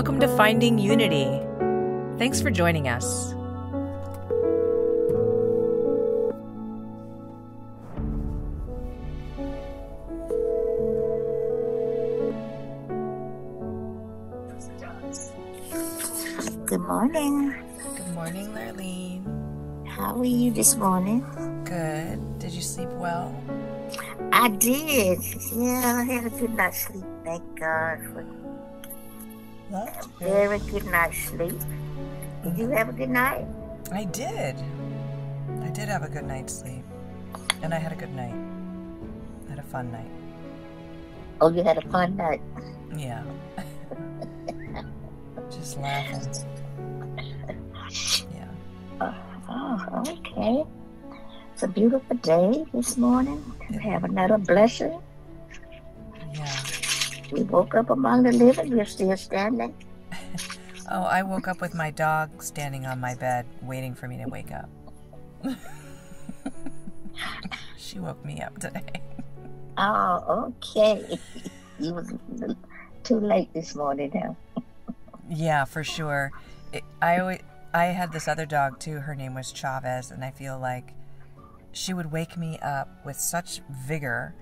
Welcome to Finding Unity. Thanks for joining us. Good morning. Good morning, Lurlene. How are you this morning? Good. Did you sleep well? I did. Yeah, I had a good night's sleep. Thank God for Very good night's sleep. Did you have a good night? I did. I did have a good night's sleep. And I had a good night. I had a fun night. Oh, you had a fun night. Yeah. Just laughing. Yeah. Oh, okay. It's a beautiful day this morning. Have another blessing. We woke up among the living. We're still standing. Oh, I woke up with my dog standing on my bed waiting for me to wake up. she woke me up today. Oh, okay. You was too late this morning, huh? Yeah, for sure. It, I always, I had this other dog too. Her name was Chavez, and I feel like she would wake me up with such vigor.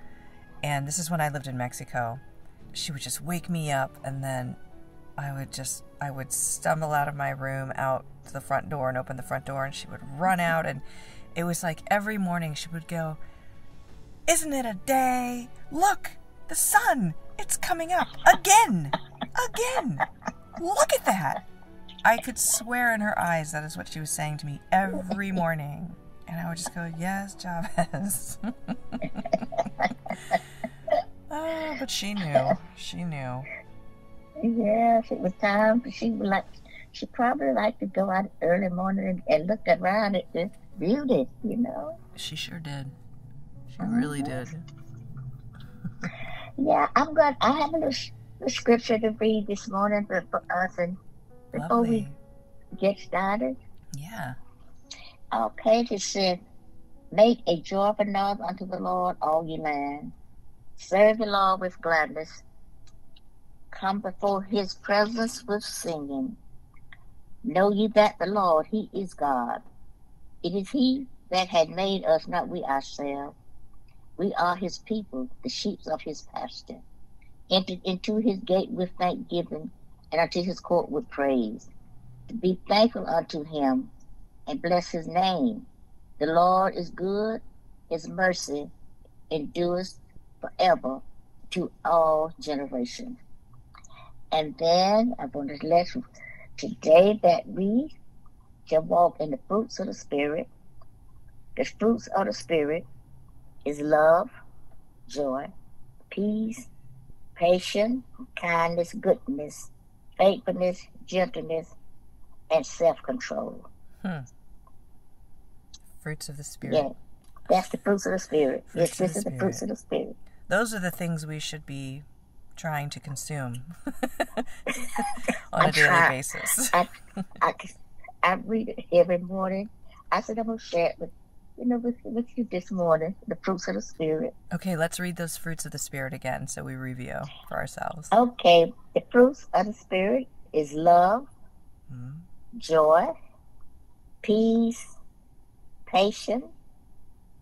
And this is when I lived in Mexico. She would just wake me up, and then I would just, I would stumble out of my room out to the front door and open the front door, and she would run out. And it was like every morning she would go, Isn't it a day? Look, the sun, it's coming up again, again. Look at that. I could swear in her eyes that is what she was saying to me every morning. And I would just go, Yes, Chavez. oh, but she knew. She knew. Yes, it was time. She would like. She probably liked to go out early morning and, and look around at this beauty. You know. She sure did. She mm-hmm. really did. Yeah, I'm going. I have a little, s- scripture to read this morning for, for us, and before Lovely. we get started. Yeah. Okay, it said, "Make a joyful noise unto the Lord, all ye land. Serve the Lord with gladness. Come before His presence with singing. Know ye that the Lord, He is God. It is He that had made us, not we ourselves. We are His people, the sheep of His pasture. Entered into His gate with thanksgiving, and unto His court with praise. To be thankful unto Him and bless his name. The Lord is good, his mercy endures forever to all generations. And then I want to let you today that we can walk in the fruits of the Spirit. The fruits of the Spirit is love, joy, peace, patience, kindness, goodness, faithfulness, gentleness, and self control. Hmm. Fruits of the Spirit. Yeah, that's the fruits of the spirit. Fruits yes, this is the fruits of the spirit. Those are the things we should be trying to consume on I a daily try. basis. I, I, I read it every morning. I said I'm gonna share it with you know with, with you this morning. The fruits of the spirit. Okay, let's read those fruits of the Spirit again so we review for ourselves. Okay, the fruits of the spirit is love, Mhm. joy, peace, patience,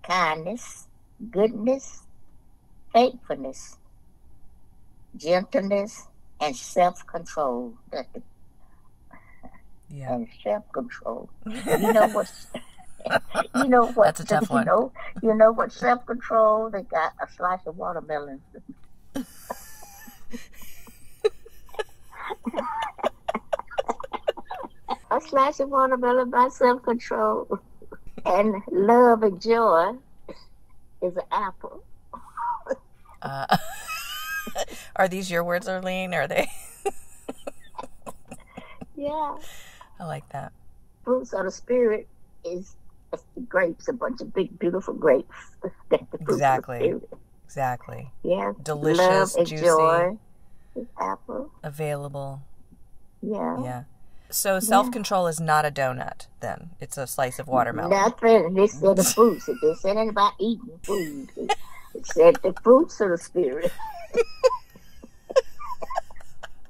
kindness, goodness, faithfulness, gentleness, and self-control. That's the Yeah. and self-control. You know what? you know what? That's a tough you one. know, you know what? Self-control. They got a slice of watermelon. a slice of watermelon by self-control, and love and joy is an apple. Uh, are these your words, Arlene? Are they? Yeah. I like that. Fruits of the spirit is grapes, a bunch of big, beautiful grapes. That's the fruits Exactly. Of the spirit. Exactly. Yeah. Delicious, Love juicy. joy. Apple. Available. Yeah. Yeah. So self control is not a donut, then. It's a slice of watermelon. Nothing. This is the fruits. It didn't about eating food. It, it said the fruits of the spirit.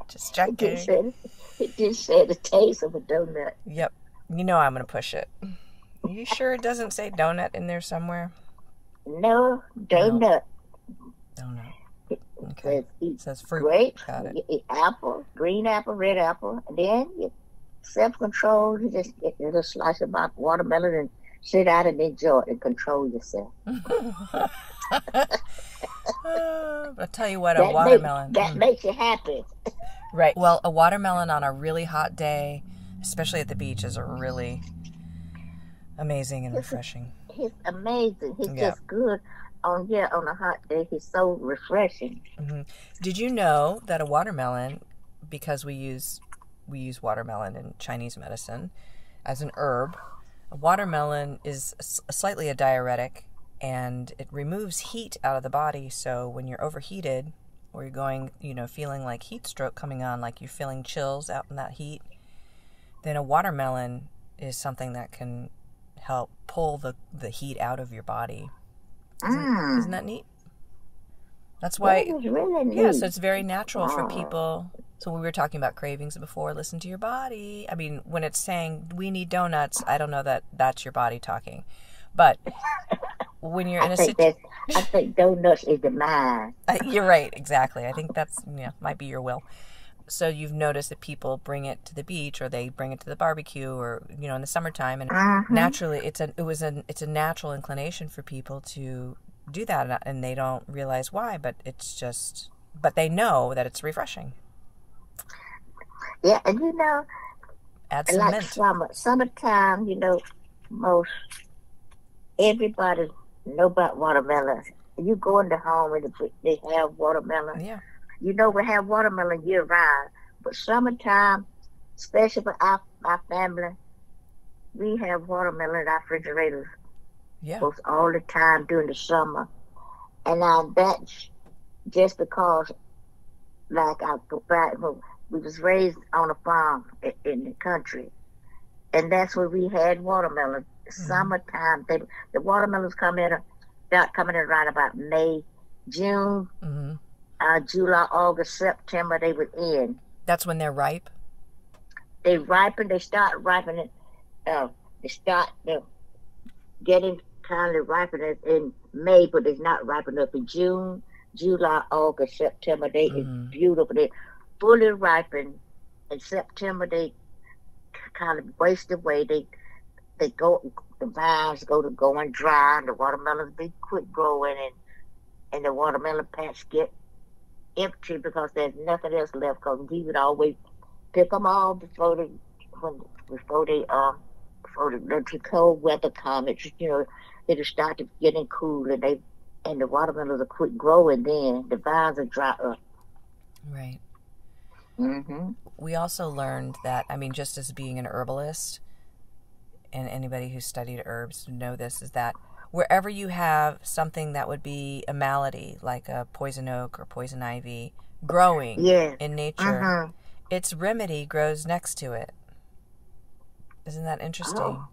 Just It say, It just said the taste of a donut. Yep. You know I'm going to push it. Are you sure it doesn't say donut in there somewhere? No, donut. Donut. It Okay. says It says fruit. grape, Got it. apple, green apple, red apple, and then you self-control. You just get a little slice of my watermelon and sit out and enjoy it and control yourself. I'll tell you what, a That, make- watermelon. that mm. makes you happy. Right. Well, a watermelon on a really hot day, especially at the beach, is really amazing and refreshing. He's amazing. He's Yeah. just good on yeah on a hot day. He's so refreshing. Did you know that a watermelon, because we use we use watermelon in Chinese medicine as an herb, a watermelon is s- slightly a diuretic and it removes heat out of the body. So when you're overheated or you're going, you know, feeling like heat stroke coming on, like you're feeling chills out in that heat, then a watermelon is something that can help pull the, the heat out of your body. Mm. Isn't that neat? That's why That really neat. yeah, so it's very natural for people. So we were talking about cravings before. Listen to your body. I mean, when it's saying we need donuts, I don't know that that's your body talking, but when you're in I a situation, I think donuts is the mind. you're right. Exactly. I think that's yeah, might be your will. So you've noticed that people bring it to the beach, or they bring it to the barbecue, or you know, in the summertime, and Mhm. naturally, it's a it was an it's a natural inclination for people to do that, and- they don't realize why, but it's just, but they know that it's refreshing. Yeah, and you know, Add like mint. summer, summertime, you know, most everybody know about watermelon. You go in the home and they have watermelon. Yeah. You know, we have watermelon year round, but summertime, especially for our, our family, we have watermelon in our refrigerators Yeah. all the time during the summer. And now that's just because, like, I go back, we was raised on a farm in the country. And that's where we had watermelon. Summertime, they, the watermelons come in, start coming in around about May, June, hmm uh, July, August, September, they would end. That's when they're ripe. They ripen, they start ripening, uh, they start uh, getting kind of ripening in May, but it's not ripening up in June, July, August, September. They Mhm. is beautiful. They fully ripen. In September, they kind of waste away. They they go the vines go to going dry, and the watermelons be quit growing, and and the watermelon patch get empty because there's nothing else left. Because we would always pick them all before the when before they um before the, the cold weather comes. It's, you know, it'll start to getting cool, and they and the watermelons will quit growing. Then the vines will dry up. Right. mm-hmm. We also learned that, I mean, just as being an herbalist, and anybody who's studied herbs know this, is that wherever you have something that would be a malady, like a poison oak or poison ivy, growing Yeah. in nature, hmm its remedy grows next to it. Isn't that interesting? Oh.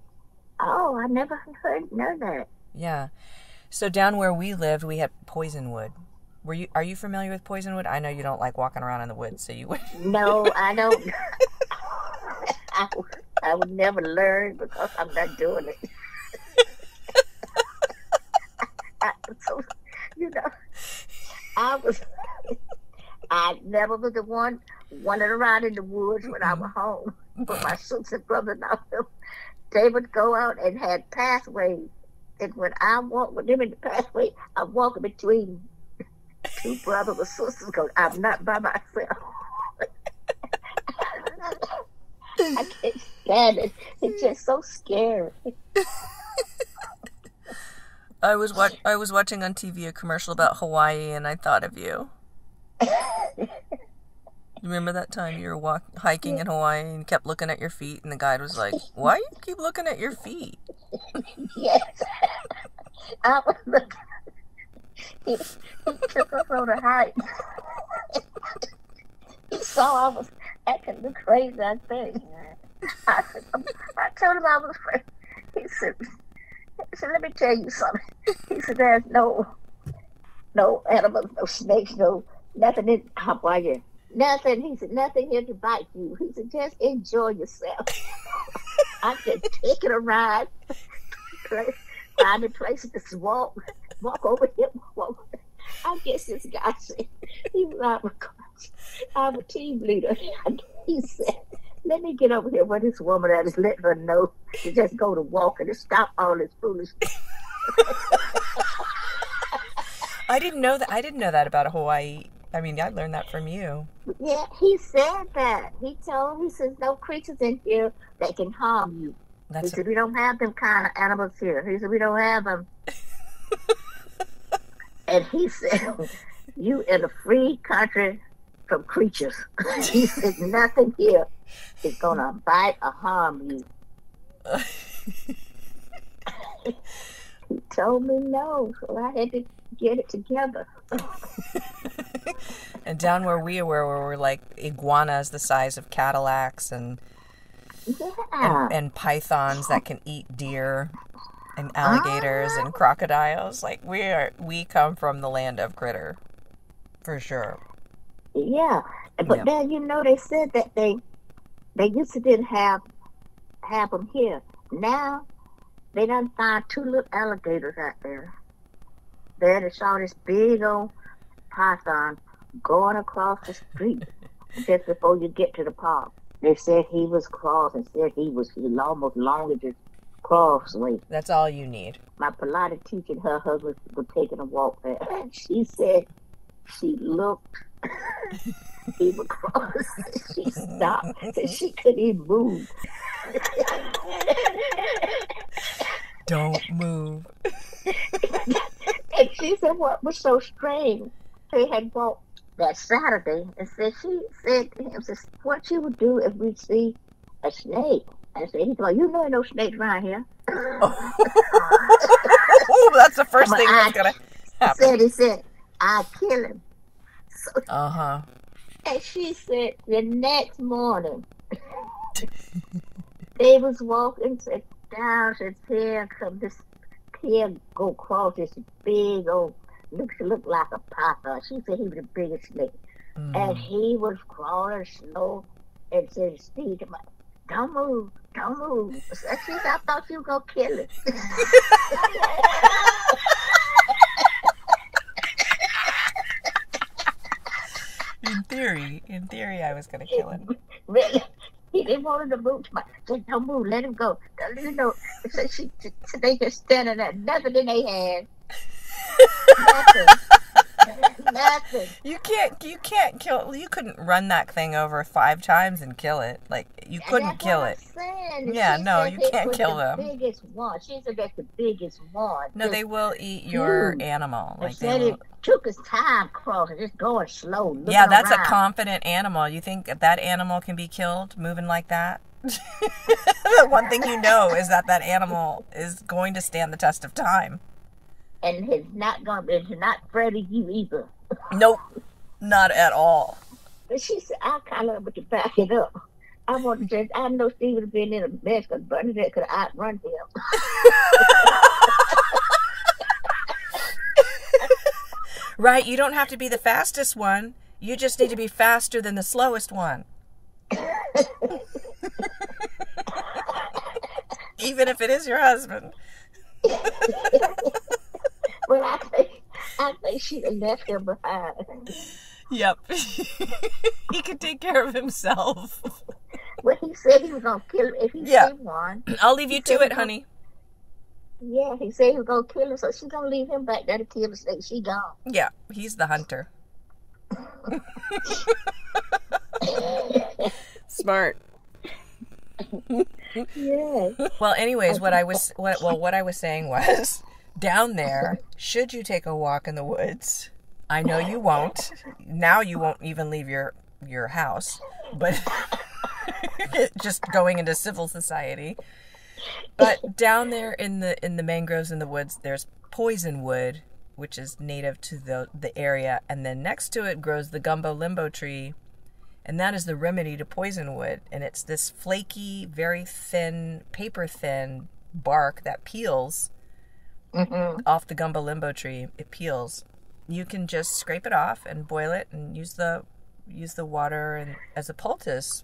Oh, I never heard know that. Yeah. So down where we lived, we had poisonwood. Were you? Are you familiar with poisonwood? I know you don't like walking around in the woods, so you would. No, I don't. I, would- never learn because I'm not doing it. I, so, you know, I was. I never was the one running around in the woods when I mm-hmm. was home. But my sister brother and all them, they would go out and had pathways. And when I walk with them in the pathway, I'm walking between two brothers or sisters because I'm not by myself. I can't stand it. It's just so scary. I was watch- I was watching on TV a commercial about Hawaii, and I thought of you. You Remember that time you were walk- hiking in Hawaii and kept looking at your feet, and the guide was like, "Why you keep looking at your feet?" Yes. I was looking. He, he took us on a hike. he saw I was acting the crazy, I think. I, said, I told him I was afraid. He said, he said, let me tell you something. He said, there's no, no animals, no snakes, no nothing in Hawaii. nothing. He said, nothing here to bite you. He said, just enjoy yourself. I said, taking a ride, find a place to walk, walk over here, walk. I guess this guy said he was our, a team leader. He said, let me get over here where this woman at is letting her know to just go to walk and to stop all this foolishness. I didn't know that. I didn't know that about Hawaii. I mean, I learned that from you. Yeah, he said that. He told he says no creatures in here that can harm you. That's he said we don't have them kind of animals here. He said we don't have them. and he said you in a free country from creatures. he said nothing here is gonna bite or harm you. he told me no, so I had to get it together. and down where we were, where we're like iguanas the size of Cadillacs and Yeah. and, and pythons that can eat deer and alligators and ah. crocodiles. Like we are, we come from the land of critter, for sure. Yeah, but Yeah. then you know they said that they they used to didn't have have them here. Now they done find two little alligators out there. There they saw this big old python going across the street just before you get to the park. They said he was crossing. Said he was he was almost long as this crossway. That's all you need. My Pilates teacher and her husband were taking a walk there. And she said she looked him across. she stopped and she couldn't even move. Don't move. and she said what was so strange. They had walked that Saturday and said she said to him, says, what you would do if we see a snake. I said, he's like, you know no snakes around here. oh, that's the first thing that's I- gonna happen. said, he said, I kill him. Uh huh. And she said the next morning they was walking said down said here come this here go across this big old looks look like a python. She said he was the biggest snake. Mm. And he was crawling slow and said Steve to my don't move, don't move. So she said, I thought you were gonna kill it. theory, in theory, I was gonna kill him. really. He didn't want her to move. My, said, don't move, let him go. Don't let him. So she, so they just standing there, nothing in their hand. nothing. You can't. You can't kill. You couldn't run that thing over five times and kill it. Like you And couldn't kill it. Yeah, She no, you can't kill the them. Biggest one. She said that's the biggest one. No, they will eat your Dude, animal. Like they will. took his time crossing, just going slow. Yeah, that's a confident animal. You think that animal can be killed moving like that? the one thing you know is that that animal is going to stand the test of time. and it's not be. It's not afraid of you either. Nope, not at all. But she said, I kind of want to back it up. I want to just, I know Steve would have been in a mess because Bernadette could outrun him. Right, you don't have to be the fastest one. You just need to be faster than the slowest one. Even if it is your husband. Well, I think, I think she'd left him behind. Yep. he could take care of himself. Well, he said he was going to kill him if he Yeah. see one. I'll leave you to it, honey. Yeah, he said he was going to kill him, so she's going to leave him back there to kill him. snake. She gone. Yeah, he's the hunter. Smart. Yeah. Well, anyways, what I was what well what I was saying was down there, should you take a walk in the woods, I know you won't. Now you won't even leave your your house, but just going into civil society. But down there in the in the mangroves in the woods, there's poison wood, which is native to the the area, and then next to it grows the gumbo limbo tree, and that is the remedy to poison wood. And it's this flaky, very thin, paper thin bark that peels hmm off the gumbo limbo tree. It peels. You can just scrape it off and boil it and use the use the water and as a poultice.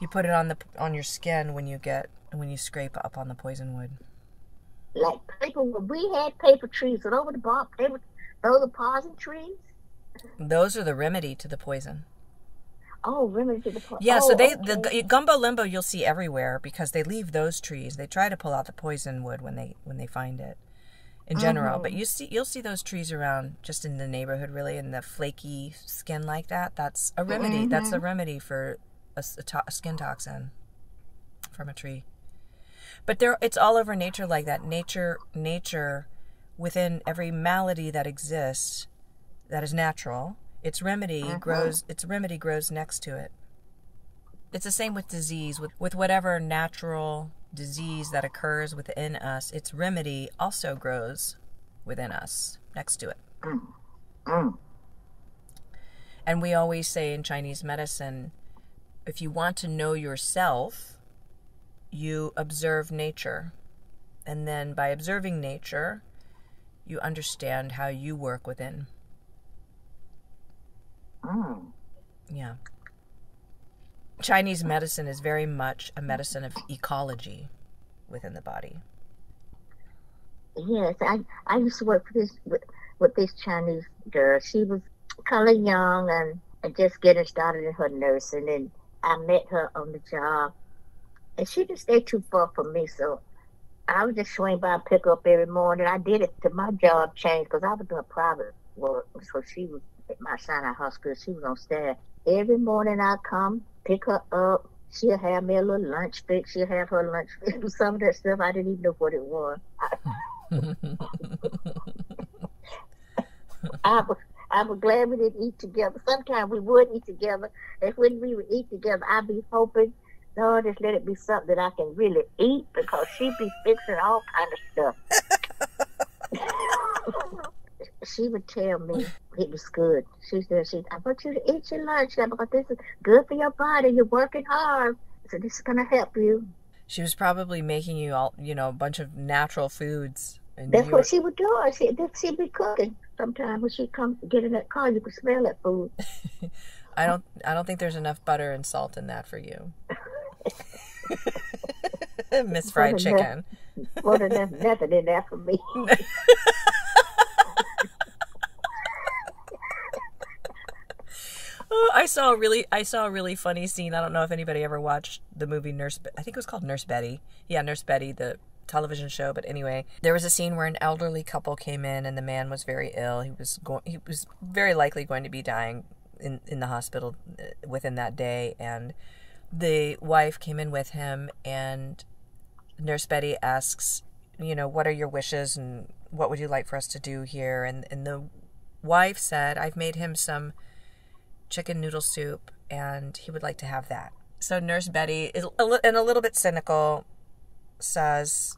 You put it on the on your skin when you get when you scrape up on the poison wood. Like paper, we had paper trees, but over the bar, paper, those are poison trees. Those are the remedy to the poison. Oh, remedy to the poison. Yeah, oh, so they okay. the gumbo limbo you'll see everywhere because they leave those trees. They try to pull out the poison wood when they when they find it. In general, Mm-hmm. but you see you'll see those trees around just in the neighborhood really in the flaky skin like that. That's a remedy. That's Mm-hmm. a remedy for a, a to- a skin toxin from a tree. But there it's all over nature like that. Nature nature within every malady that exists that is natural, its remedy grows its remedy grows next to it. It's the same with disease, with, with whatever natural disease that occurs within us, its remedy also grows within us, next to it. And we always say in Chinese medicine if you want to know yourself, you observe nature. And then by observing nature, you understand how you work within. Mm. Yeah. Chinese medicine is very much a medicine of ecology within the body. Yes, I I used to work with this with, with this Chinese girl. She was kind of young and, and just getting started in her nursing, and I met her on the job, and she didn't stay too far from me, so I would just swing by and pick up every morning. I did it to my job change because I was doing private work, so she was at my Sinai hospital. She was on staff. Every morning I come pick her up. She'll have me a little lunch fix. She'll have her lunch fix. Some of that stuff I didn't even know what it was. I was I was glad we didn't eat together. Sometimes we would eat together, and when we would eat together, I'd be hoping, Lord, just let it be something that I can really eat because she'd be fixing all kind of stuff. she would tell me it was good. She said, "She, I want you to eat your lunch now because this is good for your body. You're working hard, so this is gonna help you." She was probably making you all, you know, a bunch of natural foods. And That's what were- she would do. She she'd be cooking. Sometimes when she come get in that car, you could smell that food. I don't I don't think there's enough butter and salt in that for you. Miss Fried that- Chicken. Well, there's nothing in there for me. Oh, I saw a really I saw a really funny scene. I don't know if anybody ever watched the movie Nurse I think it was called Nurse Betty. Yeah, Nurse Betty, the television show, but anyway, there was a scene where an elderly couple came in and the man was very ill. He was going he was very likely going to be dying in in the hospital uh, within that day and the wife came in with him and Nurse Betty asks, you know, what are your wishes and what would you like for us to do here? And and the wife said, I've made him some chicken noodle soup and he would like to have that. So Nurse Betty and a little bit cynical says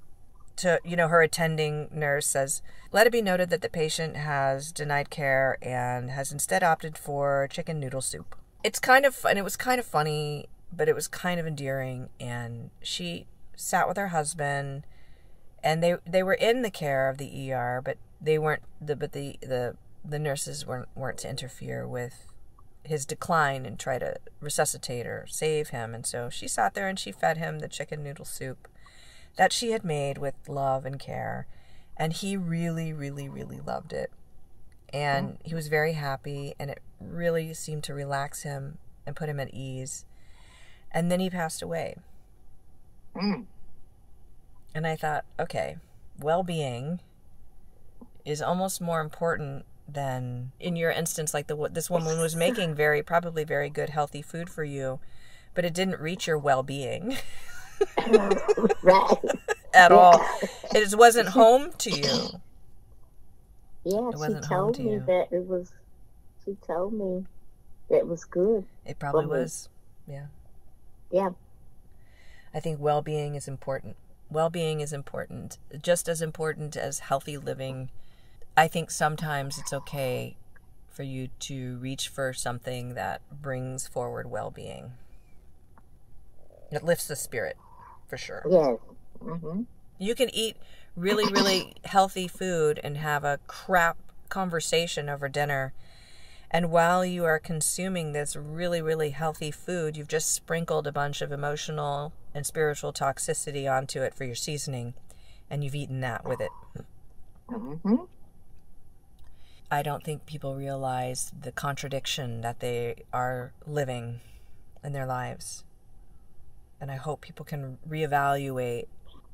to you know her attending nurse says let it be noted that the patient has denied care and has instead opted for chicken noodle soup. It's kind of and it was kind of funny but it was kind of endearing and she sat with her husband and they they were in the care of the ER but they weren't the but the the the nurses weren't weren't to interfere with his decline and try to resuscitate or save him. And so she sat there and she fed him the chicken noodle soup that she had made with love and care. And he really, really, really loved it. And he was very happy, and it really seemed to relax him and put him at ease. And then he passed away. Mm. And I thought, okay, well being is almost more important than in your instance like the this woman was making very probably very good healthy food for you but it didn't reach your well-being right. at all it just wasn't home to you Yeah, It she wasn't home told to me you. that it was. She told me that it was good. it probably was yeah Yeah. i think well-being is important well-being is important just as important as healthy living i think sometimes it's okay for you to reach for something that brings forward well-being it lifts the spirit for sure Yes. hmm You can eat really, really healthy food and have a crap conversation over dinner And while you are consuming this really, really healthy food, you've just sprinkled a bunch of emotional and spiritual toxicity onto it for your seasoning, and you've eaten that with it. Mm-hmm. I don't think people realize the contradiction that they are living in their lives. And I hope people can reevaluate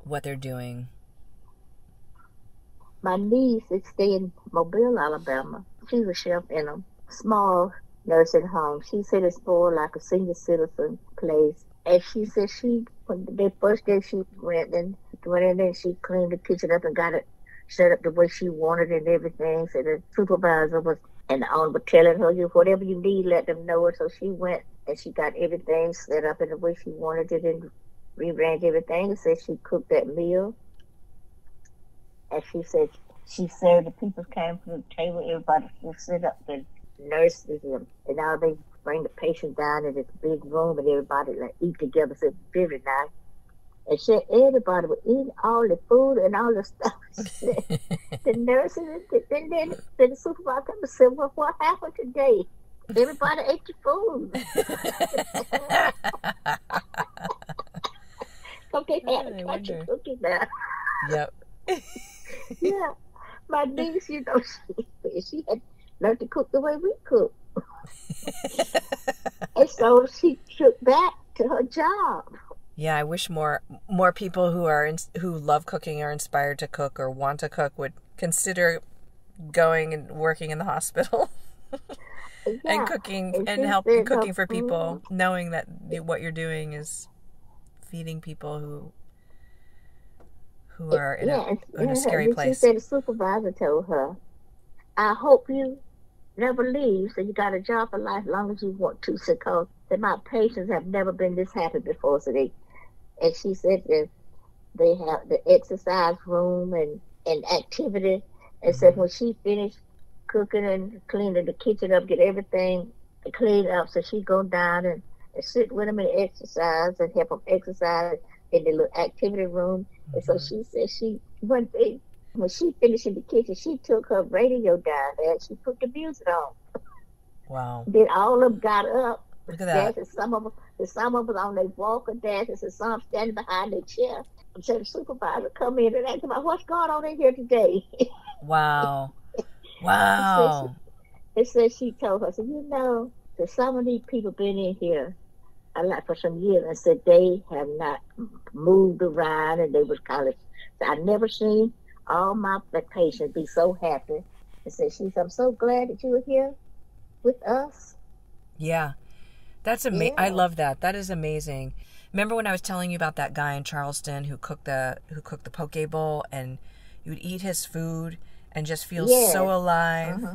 what they're doing. My niece is staying in Mobile, Alabama. She's a chef in a small nursing home. She said it's more like a senior citizen place. And she said she, when the first day she went and went in there, she cleaned the kitchen up and got it set up the way she wanted and everything. So the supervisor was and the owner was telling her, you whatever you need, let them know it. So she went and she got everything set up in the way she wanted it and rearranged everything. And said she cooked that meal. And she said she served the people came to the table, everybody was set up and nurses and, and now they bring the patient down in this big room and everybody like eat together. So it's very nice. And said everybody would eat all the food and all the stuff. The nurses and then, the supervisor and said, Well what happened today? Everybody ate your food. okay, Oh, had I a cookie now. Yep. yeah. My niece, you know, she, she had learned to cook the way we cook. and so she took back to her job. Yeah, I wish more more people who are in, who love cooking are inspired to cook or want to cook would consider going and working in the hospital Yeah. and cooking and and she help said cooking for people, knowing that what you're doing is feeding people who who are in yeah, a in a scary place. She said the supervisor told her, I hope you never leave so you got a job for life as long as you want to. So, cause that my patients have never been this happy before. So they, and she said that they have the exercise room and, and activity. And said Mm-hmm. when she finished cooking and cleaning the kitchen up, get everything cleaned up, so she go down and, and sit with them and exercise and help them exercise in the little activity room. And so Mhm. she said she one day when she finished in the kitchen, she took her radio down there and she put the music on. Wow, Then all of them got up, look at that. Some of them, and some of them on their walker dancing, and some standing behind their chair. And So the supervisor come in and ask about what's going on in here today. Wow, wow. and so she told her, so you know, that some of these people been in here a lot for some years and said they have not moved around and they was kind of so I never seen all my patients be so happy. And said she's I'm so glad that you were here with us. Yeah. That's amazing. I love that. That is amazing. Remember when I was telling you about that guy in Charleston who cooked the who cooked the poke bowl and you would eat his food and just feel Yes. so alive Uh-huh.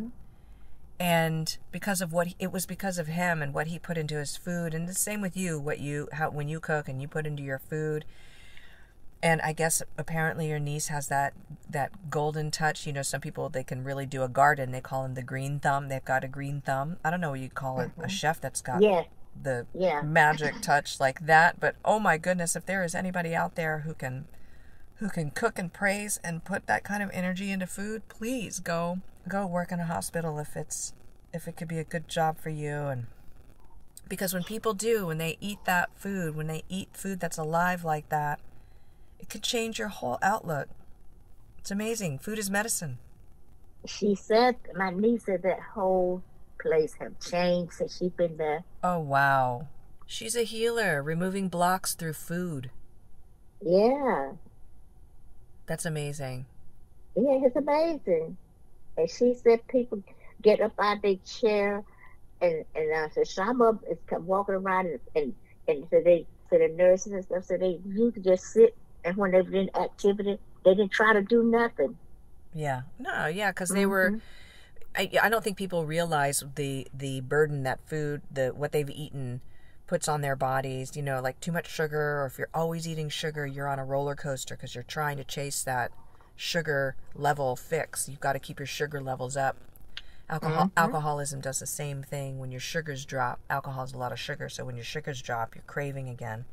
and because of what he, it was because of him and what he put into his food and the same with you what you how when you cook and you put into your food and i guess apparently your niece has that that golden touch. You know some people they can really do a garden. They call him the green thumb. They've got a green thumb. I don't know what you call it a mm-hmm. chef that's got Yeah, the yeah. magic touch like that. But oh my goodness if there is anybody out there who can who can cook and praise and put that kind of energy into food please go go work in a hospital if it's if it could be a good job for you. And because when people do when they eat that food when they eat food that's alive like that it could change your whole outlook it's amazing food is medicine She said my niece said that whole place have changed since she's been there. oh wow she's a healer removing blocks through food Yeah. that's amazing Yeah, it's amazing. And she said people get up out their chair, and and I said some of them is walking around and and, and so they so the nurses and stuff so they you to just sit and when they were in activity they didn't try to do nothing. Yeah. No, yeah, because they were. Mhm. I, I don't think people realize the the burden that food, the what they've eaten, puts on their bodies. You know, like too much sugar, or if you're always eating sugar, you're on a roller coaster because you're trying to chase that sugar level fix. You've got to keep your sugar levels up. Alcohol Mhm. alcoholism does the same thing. When your sugars drop, alcohol has a lot of sugar, so when your sugars drop, you're craving again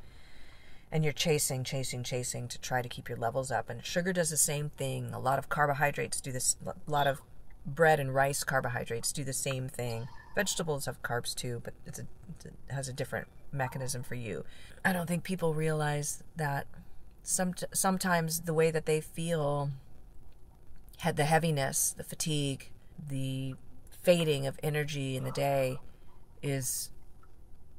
and you're chasing, chasing, chasing to try to keep your levels up. And sugar does the same thing. A lot of carbohydrates do this. A lot of bread and rice carbohydrates do the same thing. Vegetables have carbs too, but it's a, it has a different mechanism for you. I don't think people realize that some sometimes the way that they feel had the heaviness, the fatigue, the fading of energy in the day is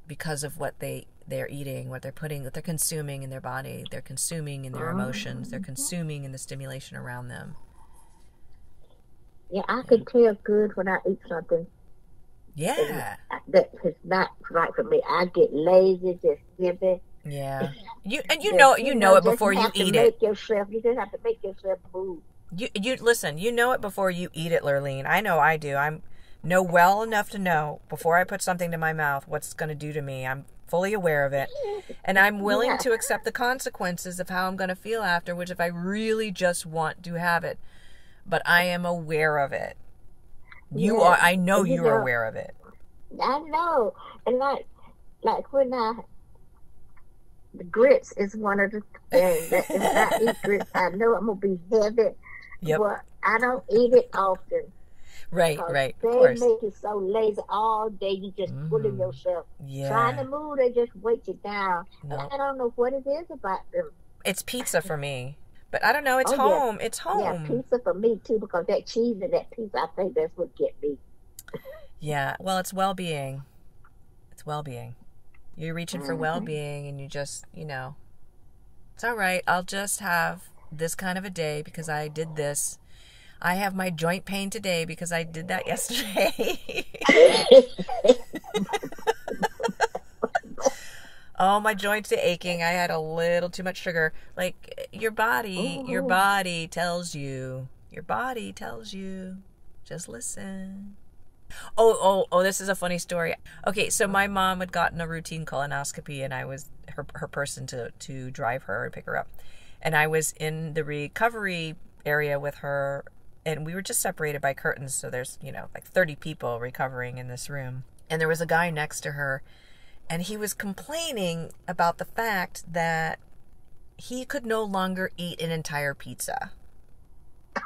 because of what they they're eating, what they're putting, what they're consuming in their body, they're consuming in their ah. emotions, they're consuming in the stimulation around them. Yeah, I can tell good when I eat something Yeah. that is not right for me. I get lazy, just give it. Yeah. You and you know you know it before you eat it. Yourself, you just have to make yourself move. You you listen, you know it before you eat it, Lurlene. I know I do. I'm know well enough to know before I put something to my mouth what's going to do to me. I'm fully aware of it. And I'm willing Yeah. to accept the consequences of how I'm going to feel after, which if I really just want to have it. But I am aware of it. You Yeah. are I know you you are know- aware of it. I know, and like, like when I, the grits is one of the things that if I eat grits, I know I'm gonna be heavy, Yep. but I don't eat it often. Right, right. They Of course. make you so lazy all day. You just pulling Mhm. yourself, trying to move. They just weight you down. And No. I don't know what it is about them. It's pizza for me. But I don't know, it's Oh, yeah. home. It's home. Yeah, pizza for me too because that cheese and that pizza. I think that's what get me. Yeah, well, it's well being. It's well being. You're reaching for Mhm. well being, and you just, you know, it's all right. I'll just have this kind of a day because I did this. I have my joint pain today because I did that yesterday. oh, my joints are aching. I had a little too much sugar. Like, your body, your Mhm. body tells you. Your body tells you. Just listen. Oh, oh, oh, this is a funny story. Okay, so my mom had gotten a routine colonoscopy and I was her her person to to drive her and pick her up. And I was in the recovery area with her and we were just separated by curtains, so there's, you know, like 30 people recovering in this room. And there was a guy next to her and he was complaining about the fact that he could no longer eat an entire pizza.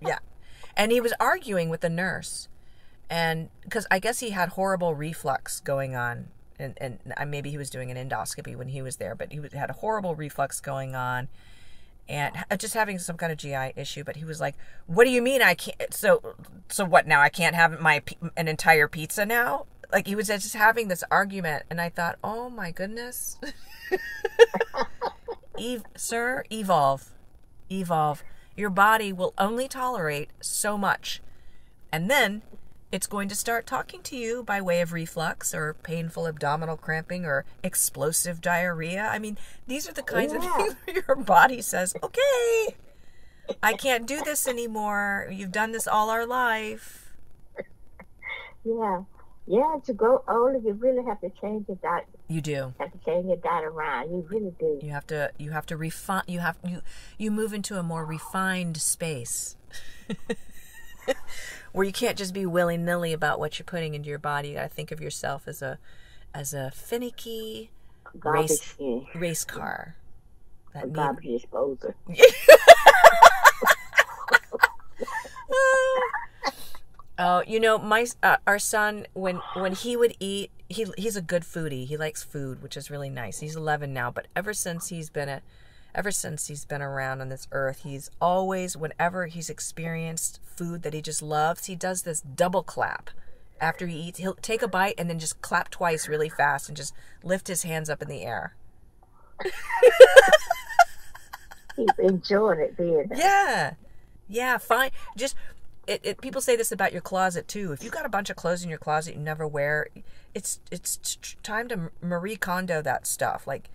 Yeah. And he was arguing with the nurse. And because I guess he had horrible reflux going on. And, and maybe he was doing an endoscopy when he was there, but he had a horrible reflux going on and uh, just having some kind of GI issue. But he was like, "What do you mean I can't? So, so what now? I can't have my an entire pizza now?" Like he was just having this argument, and I thought, "Oh my goodness, Eve, sir, evolve, evolve. Your body will only tolerate so much, and then." It's going to start talking to you by way of reflux or painful abdominal cramping or explosive diarrhea. I mean, these are the kinds of things where your body says, okay, I can't do this anymore. You've done this all our life. Yeah, yeah. To grow older, you really have to change your diet. You do. Have to change your diet around. You really do. You have to you have to refine you have you you move into a more refined space. Where you can't just be willy nilly about what you're putting into your body. You gotta think of yourself as a as a finicky Garbage race race car. That need, garbage disposer. Oh, you know, my uh, our son when when he would eat, he he's a good foodie. He likes food, which is really nice. He's 11 now, but ever since he's been a ever since he's been around on this earth, he's always whenever he's experienced food that he just loves, he does this double clap. After he eats, he'll take a bite and then just clap twice really fast and just lift his hands up in the air. He's enjoying it then. Yeah. Yeah, fine. Just it, it people say this about your closet too. If you got a bunch of clothes in your closet you never wear, it's it's time to Marie Kondo that stuff. Like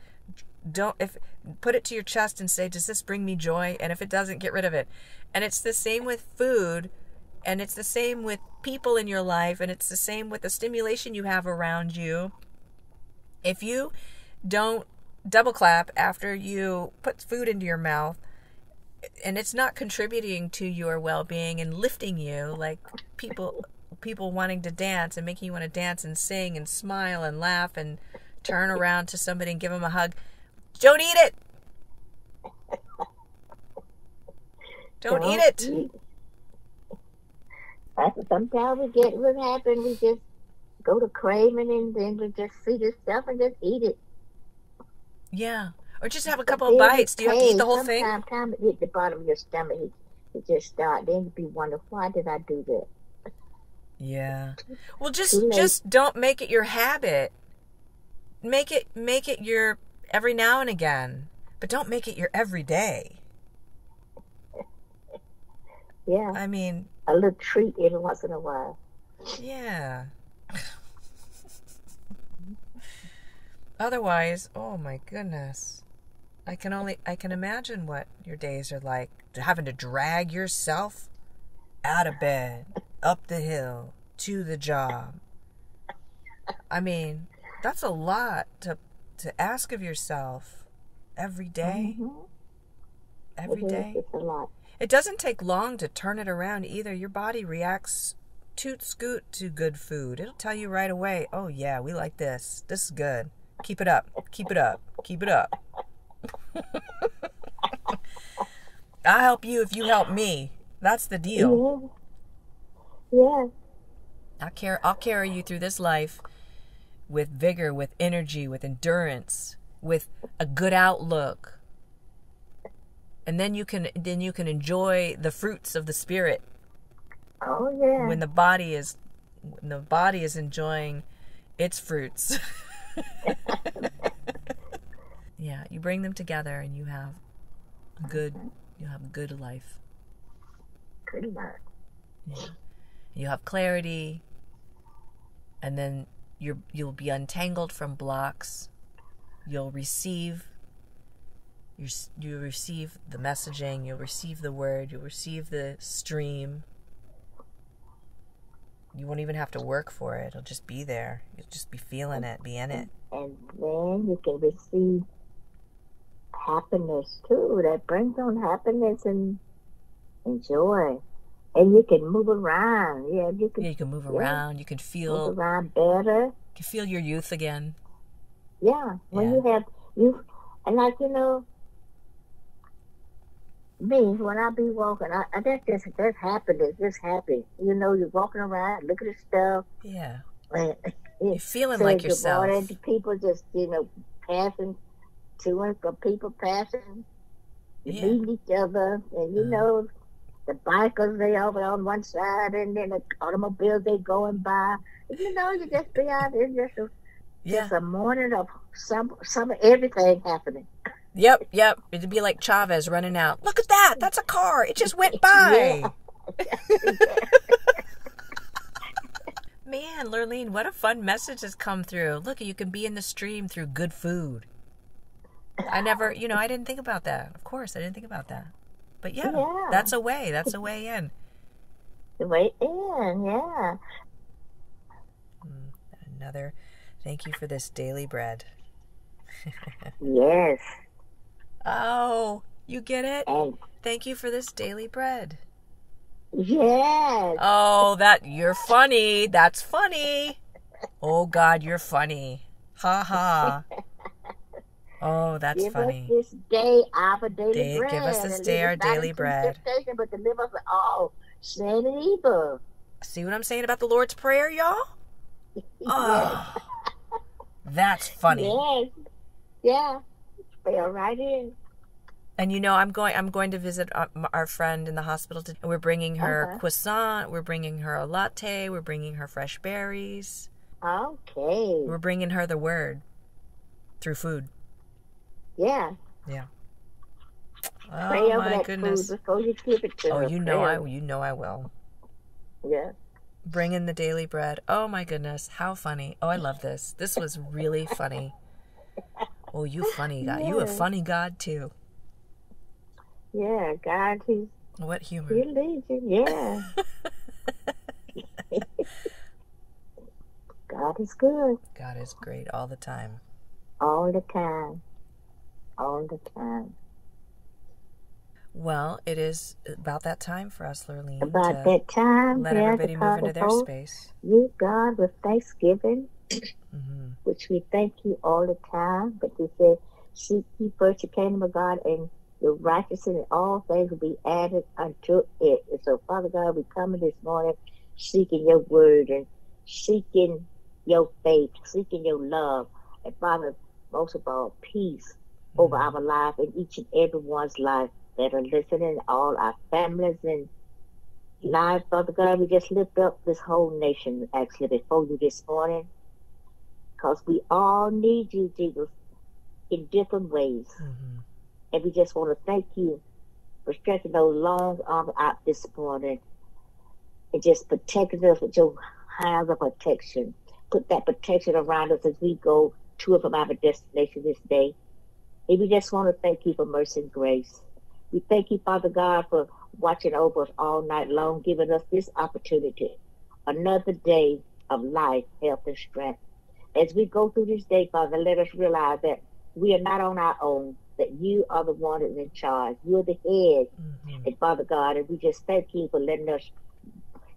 don't if put it to your chest and say does this bring me joy and if it doesn't get rid of it. And it's the same with food and it's the same with people in your life and it's the same with the stimulation you have around you. If you don't double clap after you put food into your mouth and it's not contributing to your well-being and lifting you like people people wanting to dance and making you want to dance and sing and smile and laugh and turn around to somebody and give them a hug don't eat it don't eat it eat. Sometimes we get what happened. We just go to craving and then we just see this stuff and just eat it. Yeah. Or just have a couple of bites. Do you have to eat the whole thing? Sometimes it hit the bottom of your stomach. It, it just start. Then you be wondering, why did I do that? Yeah. Well, just just don't make it your habit. Make it make it your every now and again, but don't make it your everyday. Yeah, I mean, a little treat every once in a while. yeah. Otherwise, oh my goodness. I can only I can imagine what your days are like having to drag yourself out of bed, up the hill, to the job. I mean, that's a lot to to ask of yourself every day, Mhm. every It day. It's a lot. It doesn't take long to turn it around either. Your body reacts toot scoot to good food. It'll tell you right away, oh yeah, we like this. This is good. Keep it up. Keep it up. Keep it up. I'll help you if you help me. That's the deal. Yeah. Yeah. I'll carry, I'll carry you through this life with vigor, with energy, with endurance, with a good outlook. And then you can then you can enjoy the fruits of the spirit Oh yeah. when the body is when the body is enjoying its fruits. yeah, you bring them together and you have a good you have a good life. Pretty much. You have clarity and then you're you'll be untangled from blocks. You'll receive you you receive the messaging, you'll receive the word, you'll receive the stream. You won't even have to work for it. It'll just be there. You'll just be feeling it, be in it. And then you can receive happiness too. That brings on happiness and, and joy. And you can move around. Yeah, you can Yeah, you can move Yeah. around. You can feel move around better. you can feel your youth again. Yeah, when Yeah. you have you and like you know, me when I be walking, I, I that's just that's happiness, just happy. You know, you're walking around, looking at stuff, Yeah. and You're feeling like yourself. morning people just you know passing to and from people passing, Yeah. meeting each other, and you Mhm. know. The bikers they over on one side, and then the automobiles they going by. You know, you just be out there, just a Yeah. just a morning of some some everything happening. Yep, yep. It'd be like Chavez running out. Look at that. That's a car. It just went by. Man, Lurlene, what a fun message has come through. Look, you can be in the stream through good food. I never, you know, I didn't think about that. Of course, I didn't think about that. But yeah, Yeah. that's a way. That's a way in. The way in, yeah. Another thank you for this daily bread. Yes. Oh, you get it? And Thank you for this daily bread. yes. Oh, that you're funny. That's funny. Oh God, you're funny. Ha ha. Oh, that's give funny. us this day our daily Day- bread. give us this day our daily bread. But deliver us all sin and evil. See what I'm saying about the Lord's Prayer, y'all? Oh, that's funny. Yes. Yeah. Fell right in. And you know, I'm going. I'm going to visit our, our friend in the hospital. To, we're bringing her Uh-huh. croissant. We're bringing her a latte. We're bringing her fresh berries. Okay. We're bringing her the word through food. Yeah. Yeah. Pray Oh over my goodness. before you give it to Oh, you know I. You know I will. Yeah. Bring in the daily bread. Oh my goodness, how funny! Oh, I love this. This was really funny. Oh, you funny God. You a funny God too. Yeah. God, He's What humor? He leads you. Yeah. God is good God is great all the time. all the time. All the time. Well, it is about that time for us, Lurlene, About to that time, let everybody move into their space. You, God, with thanksgiving, hmm which we thank you all the time. But you said, seek ye first the kingdom of God and your righteousness and all things will be added unto it. And so, Father God, we come in this morning seeking your word and seeking your faith, seeking your love. And Father, most of all, peace over Mm-hmm. our life and each and everyone's life that are listening, all our families and lives, Father God. We just lift up this whole nation actually before you this morning because we all need you, Jesus, in different ways. Mhm. And we just want to thank you for stretching those long arms out this morning and just protecting us with your hands of protection. Put that protection around us as we go to and from our destination this day. And we just want to thank you for mercy and grace. We thank you, Father God, for watching over us all night long, giving us this opportunity, another day of life, health, and strength. As we go through this day, Father, let us realize that we are not on our own, that you are the one that's in charge. You're the head. Mhm. And Father God, and we just thank you for letting us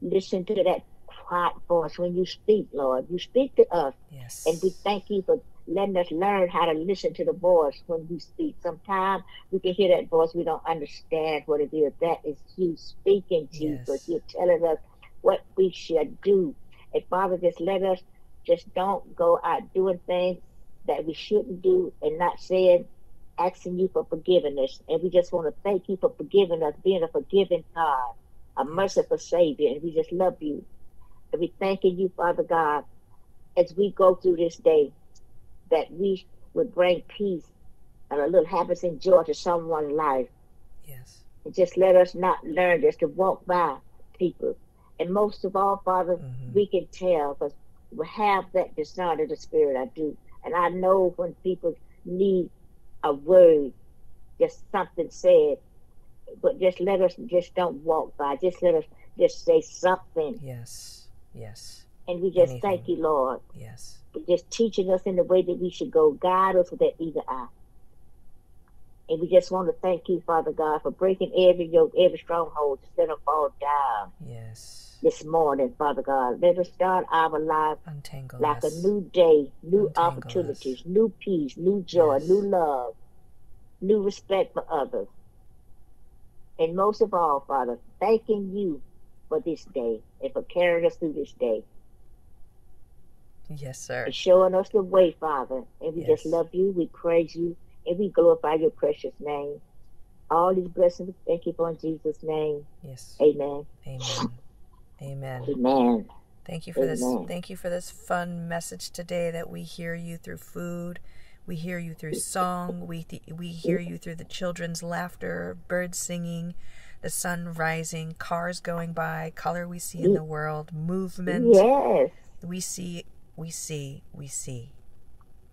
listen to that quiet voice when you speak, Lord. You speak to us. Yes. And we thank you for letting us learn how to listen to the voice when we speak. Sometimes we can hear that voice, we don't understand what it is. That is you speaking, Jesus. Yes. You're telling us what we should do. And Father, just let us just don't go out doing things that we shouldn't do and not saying, asking you for forgiveness. And we just want to thank you for forgiving us, being a forgiving God, a merciful Savior. And we just love you. And we thanking you, Father God, as we go through this day, that we would bring peace and a little happiness and joy to someone's life. Yes. And just let us not learn just to walk by people. And most of all, Father, Mhm. we can tell because we have that discernment of the Spirit. I do. And I know when people need a word, just something said, but just let us just don't walk by. Just let us just say something. Yes. Yes. And we just thank you, Lord. Yes. Just teaching us in the way that we should go. Guide us with that eager eye. And we just want to thank you, Father God, for breaking every yoke, every stronghold to set them fall down Yes. this morning, Father God. Let us start our life Untangle like us. a new day, new Untangle opportunities, us. new peace, new joy, Yes. new love, new respect for others. And most of all, Father, thanking you for this day and for carrying us through this day Yes, sir. and showing us the way, Father. And we just love you, we praise you, and we glorify your precious name. All these blessings, thank you for in Jesus' name. Yes. Amen. Amen. Amen. Amen. Thank you for this. Thank you for this fun message today. That we hear you through food, we hear you through song, we th- we hear you through the children's laughter, birds singing, the sun rising, cars going by, color we see in the world, movement. Yes. We see, we see, we see.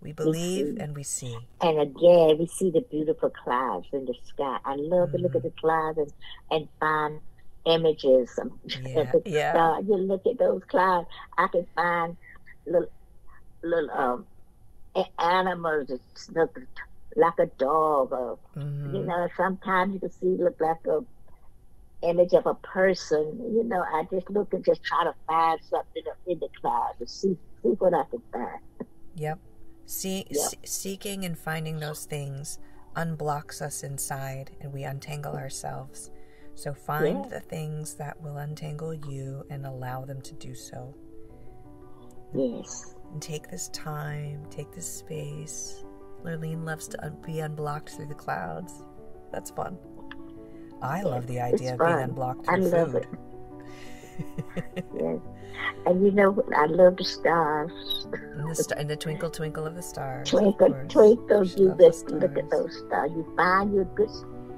We believe and we see. And again, we see the beautiful clouds in the sky. I love to look Mm-hmm. at the clouds and, and find images Yeah, yeah. You look at those clouds, I can find little, little um, animals that look like a dog or Mhm. You know, sometimes you can see look like a image of a person. You know, I just look and just try to find something in the clouds and see see what I can find. Yep. See, Yep. se- seeking and finding those things unblocks us inside and we untangle ourselves. So find Yeah. the things that will untangle you and allow them to do so. Yes. And take this time, take this space. Lurlene loves to un- be unblocked through the clouds. That's fun. I love the idea of being unblocked I through love food. Yes. And you know, I love the stars. And the, st- and the twinkle twinkle of the stars. Twinkle, twinkle, you just look at those stars. You find your good,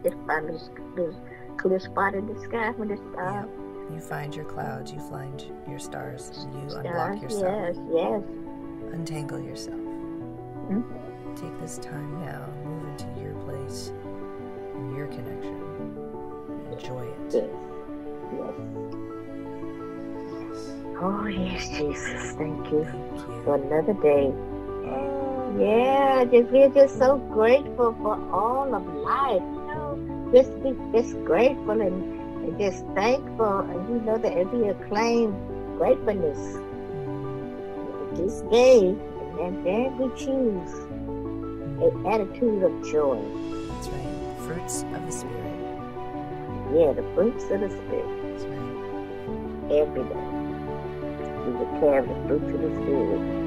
just find this, this clear spot in the sky when the stars. You find your clouds, you find your stars, and you stars unblock yourself. yes, yes. Untangle yourself. Mhm. Take this time now, move into your place, your connection. Enjoy it. Yes. Yes. Oh, yes, Jesus. Thank you for another day. Yeah, just, we're just so grateful for all of life. You know, just be just grateful and, and just thankful. And you know that we acclaim gratefulness mm-hmm. this day. And then we choose an mm-hmm. attitude of joy. That's right. Fruits of the Spirit. Yeah, the fruits of the Spirit That's right. every day. Carry the fruits of the Spirit